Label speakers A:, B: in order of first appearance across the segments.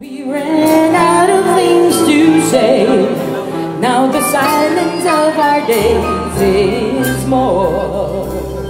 A: We ran out of things to say. Now the silence of our days is more.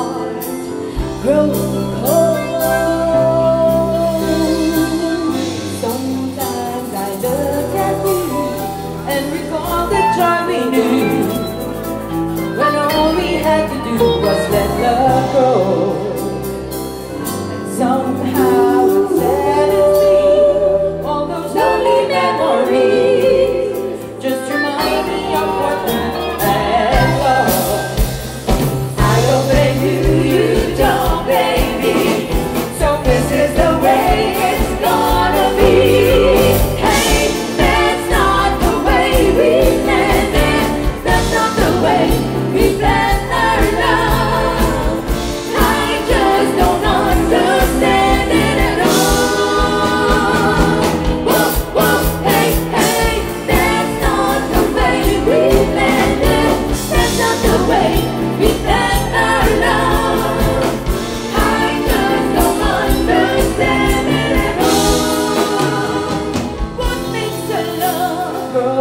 B: heart grows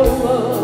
B: Oh.